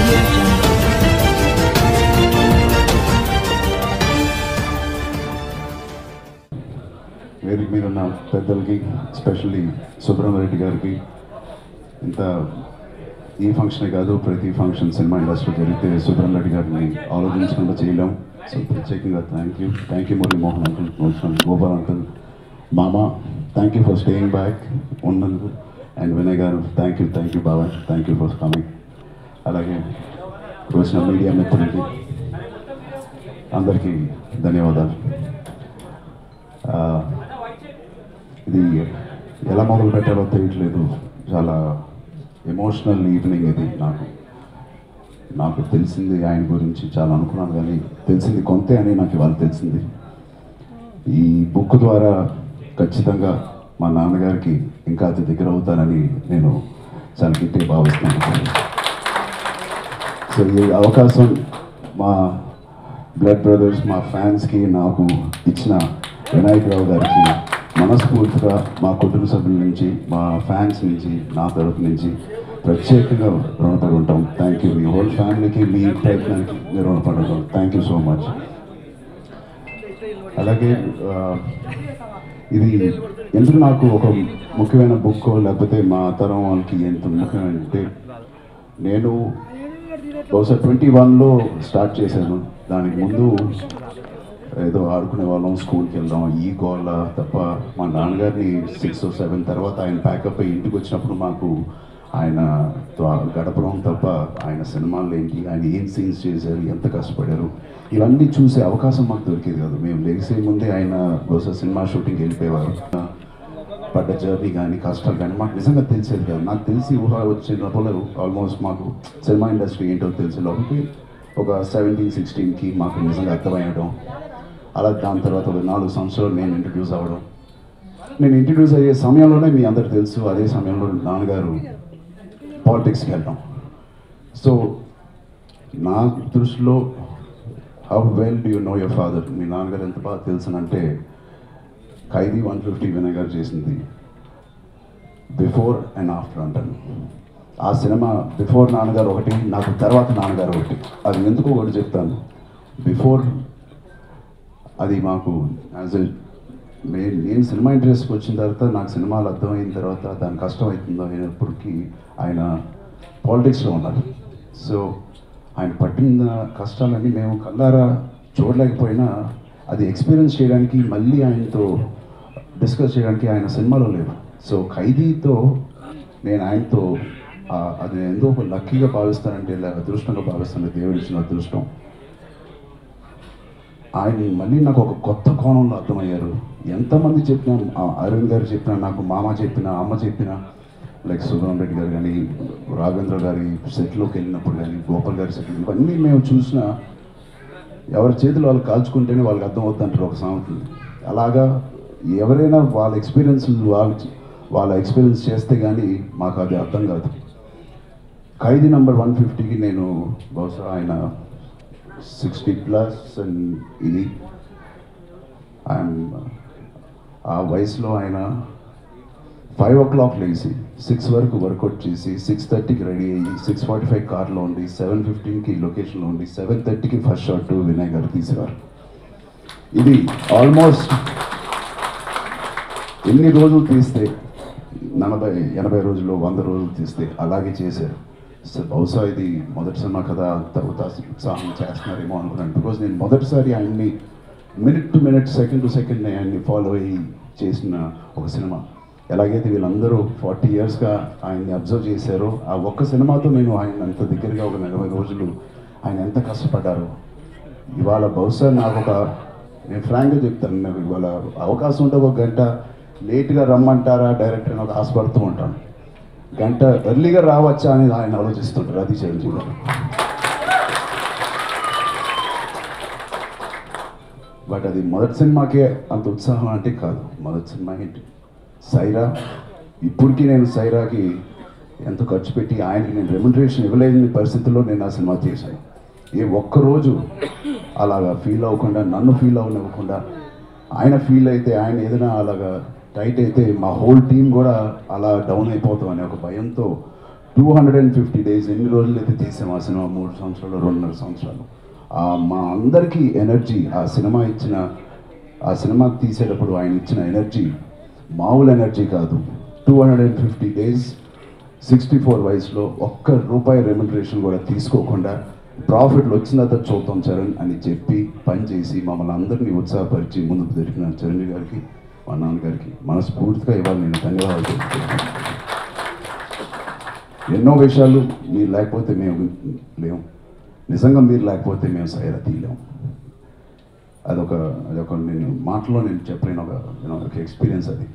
audio jungle. వేదిక మీద ఉన్న పెద్దలకి ఎస్పెషల్లీ సుబ్రహ్మరెడ్డి గారికి ఇంత ఈ ఫంక్షనే కాదు ప్రతి ఫంక్షన్ సినిమా ఇండస్ట్రీ జరిగితే సుబ్రహ్మరెడ్డి గారిని ఆలోచించకుండా చేయలేం. సో ప్రత్యేకంగా thank you thank you Murali Mohan uncle వచ్చిన గోపాల్ అంకుల్ మామ thank you for staying back ఉన్నందుకు. అండ్ వినయ్ గారు థ్యాంక్ యూ థ్యాంక్ యూ బాబాయ్ థ్యాంక్ యూ ఫర్ కమింగ్ అలాగే వచ్చిన మీడియా మిత్రులకి అందరికీ ధన్యవాదాలు. ఇది ఎలా మొదలు పెట్టాలో తెలియట్లేదు. చాలా ఎమోషనల్ ఈవినింగ్ ఇది నాకు. నాకు తెలిసింది ఆయన గురించి చాలా అనుకున్నాను కానీ తెలిసింది కొంతే అని నాకు ఇవాళ తెలిసింది. ఈ బుక్ ద్వారా ఖచ్చితంగా మా నాన్నగారికి ఇంకా అతి దగ్గర అవుతానని నేను చాలా గట్టిగా భావిస్తున్నాను. సో ఈ అవకాశం మా బ్లడ్ బ్రదర్స్ మా ఫ్యాన్స్కి నాకు ఇచ్చిన వినాయకరావు గారికి మనస్ఫూర్తిగా మా కుటుంబ సభ్యుల నుంచి మా ఫ్యాన్స్ నుంచి నా తరఫు నుంచి ప్రత్యేకంగా రుణపడి ఉంటాం థ్యాంక్ యూ మీ హోల్ ఫ్యామిలీకి మీ ప్రయత్నానికి మీరు రుణపడి ఉంటాం థ్యాంక్ యూ సో మచ్ అలాగే ఇది ఎందుకు నాకు ఒక ముఖ్యమైన బుక్ లేకపోతే మా తరం వాళ్ళకి ఎంత ముఖ్యమంటే నేను బహుశా ట్వంటీ వన్లో స్టార్ట్ చేశాను. దానికి ముందు ఏదో ఆడుకునే వాళ్ళం స్కూల్కి వెళ్దాం ఈ గోళ తప్ప మా నాన్నగారిని సిక్స్ సెవెన్ తర్వాత ఆయన ప్యాకప్ అయ్యి ఇంటికి వచ్చినప్పుడు మాకు ఆయన గడపడం తప్ప ఆయన సినిమాలు ఏంటి ఆయన ఏం సీన్స్ చేశారు ఎంత కష్టపడారు ఇవన్నీ చూసే అవకాశం మాకు దొరికేది కాదు. మేము లెగిసే ముందే ఆయన బహుశా సినిమా షూటింగ్ వెళ్ళిపోయేవారు. పడ్డ జర్నీ కానీ కష్టాలు కానీ మాకు నిజంగా తెలిసేది కాదు. నాకు తెలిసి ఊహ వచ్చినప్పుడు ఆల్మోస్ట్ మాకు సినిమా ఇండస్ట్రీ ఏంటో తెలిసే లోపలికి ఒక సెవెంటీన్ సిక్స్టీన్కి మాకు నిజంగా అర్థమయ్యడం అలా దాని తర్వాత ఒక నాలుగు సంవత్సరాలు నేను ఇంట్రడ్యూస్ అవ్వడం. నేను ఇంట్రడ్యూస్ అయ్యే సమయంలోనే మీ అందరికి తెలుసు అదే సమయంలో నాన్నగారు పాలిటిక్స్కి వెళ్ళడం. సో నా దృష్టిలో how well do you know your father మీ నాన్నగారు ఎంత బాగా తెలుసునంటే ఖైదీ వన్ ఫిఫ్టీ వినయ్ గారు చేసింది బిఫోర్ అండ్ ఆఫ్టర్ అంటాను. ఆ సినిమా బిఫోర్ నాన్నగారు ఒకటి నాకు తర్వాత నాన్నగారు ఒకటి. అది ఎందుకు ఒకటి చెప్తాను? బిఫోర్ అది మాకు యాజ్ ఎ నేను నేను సినిమా ఇంట్రెస్ట్కి వచ్చిన తర్వాత నాకు సినిమాలు అర్థమైన తర్వాత దాని కష్టం అవుతుందో అయినప్పటికీ ఆయన పాలిటిక్స్లో ఉన్నారు. సో ఆయన పట్టిన కష్టాలన్నీ మేము కల్లారా చూడలేకపోయినా అది ఎక్స్పీరియన్స్ చేయడానికి మళ్ళీ ఆయనతో డిస్కస్ చేయడానికి ఆయన సినిమాలో లేవు సో ఖైదీతో నేను ఆయనతో అది ఎందుకు ఒక లక్కీగా భావిస్తానంటే ఇలా అదృష్టంగా భావిస్తాను దేవుడు ఇచ్చిన అదృష్టం. ఆయన మళ్ళీ నాకు ఒక కొత్త కోణంలో అర్థమయ్యారు. ఎంతమంది చెప్పినా ఆ అరవింద్ గారు చెప్పినా నాకు మామ చెప్పిన అమ్మ చెప్పిన లైక్ సుబ్రహ్మ రెడ్డి గారు కానీ రాఘవేంద్ర గారి సెట్లోకి వెళ్ళినప్పుడు కానీ గోపాల్ గారి సెట్ ఇవన్నీ మేము చూసిన ఎవరి చేతులు వాళ్ళు కాల్చుకుంటేనే వాళ్ళకి అర్థమవుతుంటారు ఒక సామెత. అలాగా ఎవరైనా వాళ్ళ ఎక్స్పీరియన్స్ వాళ్ళు వాళ్ళ ఎక్స్పీరియన్స్ చేస్తే కానీ మాకు అది అర్థం కాదు. ఖైదీ నెంబర్ వన్ ఫిఫ్టీకి నేను బహుశా ఆయన సిక్స్టీ ప్లస్ అండ్ ఇది. ఆయన ఆ వయసులో ఆయన ఫైవ్ ఓ క్లాక్ లేచి సిక్స్ వరకు వర్కౌట్ చేసి సిక్స్ థర్టీకి రెడీ అయ్యి సిక్స్ ఫార్టీ ఫైవ్ కార్లో ఉండి సెవెన్ ఫిఫ్టీన్కి లొకేషన్లో ఉండి సెవెన్ థర్టీకి ఫస్ట్ షాట్ వినయ్ గారు తీసేవారు. ఇది ఆల్మోస్ట్ ఎన్ని రోజులు తీస్తే? నలభై ఎనభై రోజులు వంద రోజులు తీస్తే అలాగే చేశారు. సో బహుశా ఇది మొదటి సినిమా కదా తర్వాత ఉత్సాహం చేస్తున్నారేమో అనుకున్నాను. బికాజ్ నేను మొదటిసారి ఆయన్ని minute to minute second to second ఆయన్ని ఫాలో అయ్యి చేసిన ఒక సినిమా. ఎలాగైతే వీళ్ళందరూ ఫార్టీ ఇయర్స్గా ఆయన్ని అబ్జర్వ్ చేశారో ఆ ఒక్క సినిమాతో నేను ఆయన అంత దగ్గరగా ఒక నలభై రోజులు ఆయన ఎంత కష్టపడ్డారో ఇవాళ బహుశా నాకు ఒక నేను ఫ్రాంక్గా చెప్తాను నాకు ఇవాళ అవకాశం ఉంటే ఒక గంట లేట్గా రమ్మంటారా? డైరెక్టర్ అని ఒక ఆశపడుతూ ఉంటాను గంట ఎర్లీగా రావచ్చా అనేది ఆయన ఆలోచిస్తుంటారు అది చిరంజీవి గారు బట్ అది మొదటి సినిమాకే అంత ఉత్సాహం అంటే కాదు. మొదటి సినిమా ఏంటి సైరా. ఇప్పటికీ నేను సైరాకి ఎంతో ఖర్చు పెట్టి ఆయనకి నేను రెమ్యునరేషన్ ఇవ్వలేని పరిస్థితుల్లో నేను ఆ సినిమా చేశాను. ఏ ఒక్కరోజు అలాగా ఫీల్ అవ్వకుండా నన్ను ఫీల్ అవ్వనివ్వకుండా ఆయన ఫీల్ అయితే ఆయన ఏదైనా అలాగా టైట్ అయితే మా హోల్ టీం కూడా అలా డౌన్ అయిపోతాం అనే ఒక భయంతో two hundred and fifty days ఎన్ని రోజులు అయితే తీసాం ఆ సినిమా? మూడు సంవత్సరాలు రెండున్నర సంవత్సరాలు. మా అందరికీ ఎనర్జీ ఆ సినిమా ఇచ్చిన ఆ సినిమా తీసేటప్పుడు ఆయన ఇచ్చిన ఎనర్జీ మామూలు ఎనర్జీ కాదు. Two hundred and fifty days sixty four వయసులో ఒక్క రూపాయి రెమ్యునరేషన్ కూడా తీసుకోకుండా ప్రాఫిట్లు వచ్చిన తర్వాత చూద్దాం చరణ్ అని చెప్పి పనిచేసి మమ్మల్ని అందరినీ ఉత్సాహపరిచి ముందుకు జరిపిన చరణ్ గారికి మా నాన్నగారికి మనస్ఫూర్తిగా ఇవాళ నేను ధన్యవాదాలు తెలుపుతున్నాను. ఎన్నో విషయాలు మీరు లేకపోతే మేము లేము నిజంగా మీరు లేకపోతే మేము సైరా తీయలేము అదొక అదొక నేను మాటలో నేను చెప్పలేను ఒక నేను ఒక ఎక్స్పీరియన్స్ అది.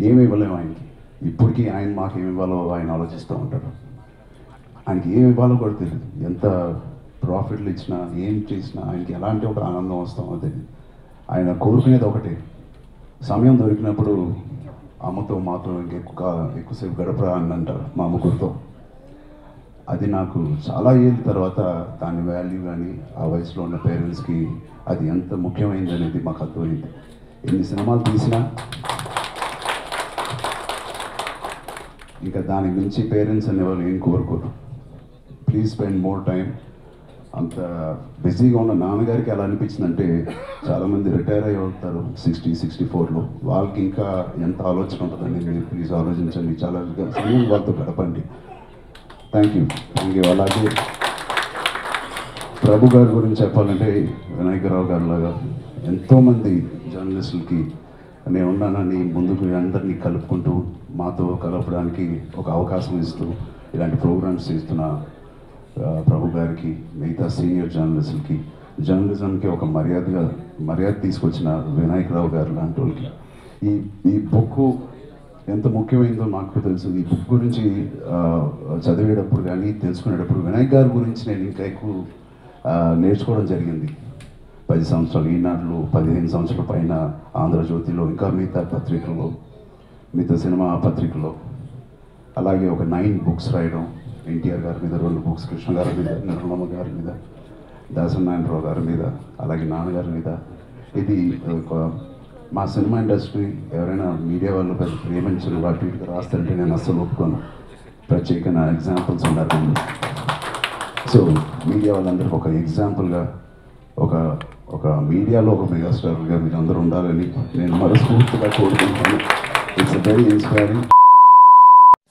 ఏమి ఇవ్వలేము ఆయనకి. ఇప్పటికీ ఆయన మాకు ఏమి ఇవ్వాలో ఆయన ఆలోచిస్తూ ఉంటారు ఆయనకి ఏమి ఇవ్వాలో కూడా తెలియదు ఎంత ప్రాఫిట్లు ఇచ్చినా ఏం చేసినా ఆయనకి ఎలాంటి ఒక ఆనందం వస్తామో తెలియదు ఆయన కోరుకునేది ఒకటే. సమయం దొరికినప్పుడు అమ్మతో మాతో ఇంకెక్కువ ఎక్కువసేపు గడపరా అని అంటారు మా ముగ్గురితో. అది నాకు చాలా ఏళ్ళ తర్వాత దాని వాల్యూ కానీ ఆ వయసులో ఉన్న పేరెంట్స్కి అది ఎంత ముఖ్యమైనది అనేది మాకు అర్థమైంది. ఎన్ని సినిమాలు తీసినా ఇంకా దానికి మించి పేరెంట్స్ అనేవాళ్ళు ఏం కోరుకోరు. ప్లీజ్ స్పెండ్ మోర్ టైం అంత బిజీగా ఉన్న నాన్నగారికి ఎలా అనిపించిందంటే చాలామంది రిటైర్ అయ్యి అవుతారు సిక్స్టీ సిక్స్టీ ఫోర్లో. వాళ్ళకి ఇంకా ఎంత ఆలోచన ఉంటుందండి? మీరు ప్లీజ్ ఆలోచించండి. చాలా సమయం వాళ్ళతో గడపండి. థ్యాంక్ యూ థ్యాంక్ యూ అలాగే ప్రభు గారి గురించి చెప్పాలంటే వినాయకరావు గారు లాగా ఎంతోమంది జర్నలిస్టులకి నేను ఉన్నానని ముందుకు అందరినీ కలుపుకుంటూ మాతో కలపడానికి ఒక అవకాశం ఇస్తూ ఇలాంటి ప్రోగ్రామ్స్ ఇస్తున్న ప్రభు గారికి మిగతా సీనియర్ జర్నలిస్టులకి జర్నలిజంకి ఒక మర్యాదగా మర్యాద తీసుకొచ్చిన వినాయకరావు గారు లాంటి వాళ్ళకి. ఈ ఈ బుక్ ఎంత ముఖ్యమైనదో నాకు తెలిసింది ఈ బుక్ గురించి చదివేటప్పుడు కానీ తెలుసుకునేటప్పుడు వినాయక్ గారి గురించి నేను ఇంకా ఎక్కువ నేర్చుకోవడం జరిగింది. పది సంవత్సరాలు ఈనాడులు పదిహేను సంవత్సరాల పైన ఆంధ్రజ్యోతిలో ఇంకా మిగతా పత్రికలో మిగతా సినిమా పత్రికలో అలాగే ఒక నైన్ బుక్స్ రాయడం ఎన్టీఆర్ గారి మీద రెండు బుక్స్ కృష్ణ గారి మీద నిర్మలమ్మ గారి మీద దాసనారాయణరావు గారి మీద అలాగే నాన్నగారి మీద. ఇది ఒక మా సినిమా ఇండస్ట్రీ ఎవరైనా మీడియా వాళ్ళు పెద్ద ప్రేమించరు వాటి వీటికి రాస్తారంటే నేను అస్సలు ఒప్పుకోను. ప్రత్యేకమైన ఎగ్జాంపుల్స్ ఉన్నారు సో మీడియా వాళ్ళందరికీ ఒక ఎగ్జాంపుల్గా ఒక ఒక మీడియాలో ఒక మెగాస్టార్గా మీరు అందరూ ఉండాలని నేను మనస్ఫూర్తిగా కోరుకుంటున్నాను. It's very inspiring